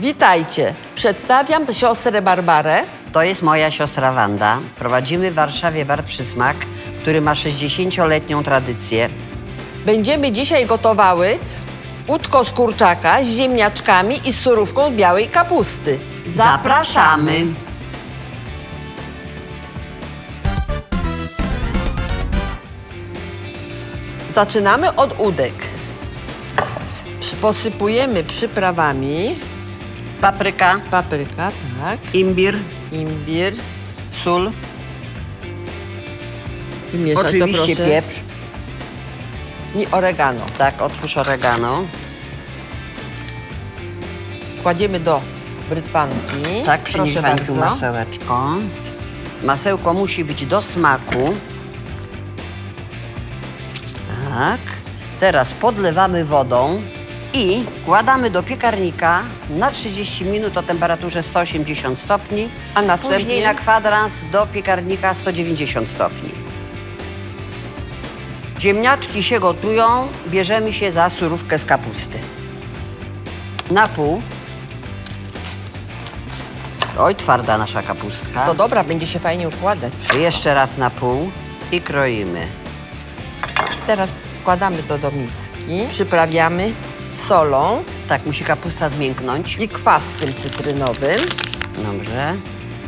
Witajcie. Przedstawiam siostrę Barbarę. To jest moja siostra Wanda. Prowadzimy w Warszawie bar Przysmak, który ma 60-letnią tradycję. Będziemy dzisiaj gotowały łódko z kurczaka z ziemniaczkami i z surówką białej kapusty. Zapraszamy! Zaczynamy od udek. Posypujemy przyprawami. Papryka, Papryka, tak. imbir, Imbir. sól, Wymieszać to oczywiście proszę. pieprz. I oregano. Tak, otwórz oregano. Kładziemy do brytwanki. Tak, przynieś proszę bardzo. masełeczko. Masełko musi być do smaku. Tak. Teraz podlewamy wodą i wkładamy do piekarnika na 30 minut o temperaturze 180 stopni, A następnie? później na kwadrans do piekarnika 190 stopni. Ziemniaczki się gotują, bierzemy się za surówkę z kapusty. Na pół. Oj, twarda nasza kapustka. To dobra, będzie się fajnie układać. Jeszcze raz na pół i kroimy. Teraz wkładamy to do miski. Przyprawiamy solą Tak, musi kapusta zmięknąć. i kwaskiem cytrynowym. Dobrze.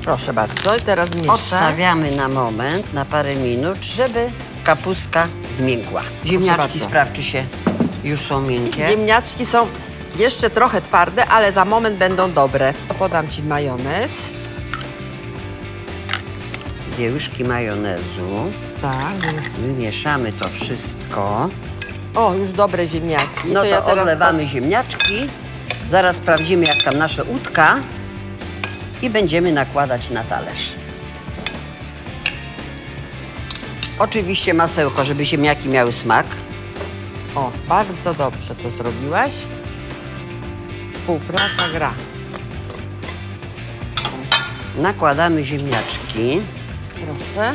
Proszę bardzo. I teraz. Odstawiamy na moment, na parę minut, żeby kapustka zmiękła. Ziemniaczki bardzo. sprawdź, czy się już są miękkie. Ziemniaczki są jeszcze trochę twarde, ale za moment będą dobre. Podam Ci majonez. Dwie łyżki majonezu. Tak. Wymieszamy to wszystko. O, już dobre ziemniaki. No to, ja teraz odlewamy ziemniaczki. Zaraz sprawdzimy, jak tam nasze udka. I będziemy nakładać na talerz. Oczywiście masełko, żeby ziemniaki miały smak. O, bardzo dobrze to zrobiłaś. Współpraca gra. Nakładamy ziemniaczki. Proszę.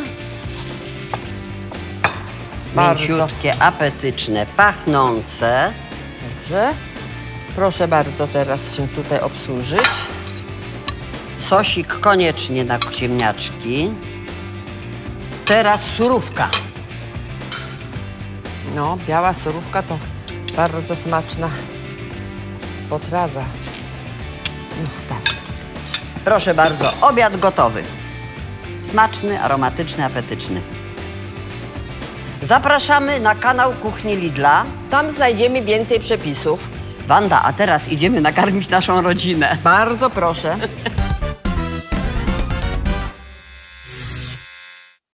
Bardzo Mięciutkie, apetyczne, pachnące. dobrze. Proszę bardzo teraz się tutaj obsłużyć. Sosik koniecznie na ziemniaczki. Teraz surówka. No, biała surówka to bardzo smaczna potrawa. No, starczy. Proszę bardzo, obiad gotowy. Smaczny, aromatyczny, apetyczny. Zapraszamy na kanał Kuchni Lidla. Tam znajdziemy więcej przepisów. Wanda, a teraz idziemy nakarmić naszą rodzinę. Bardzo proszę.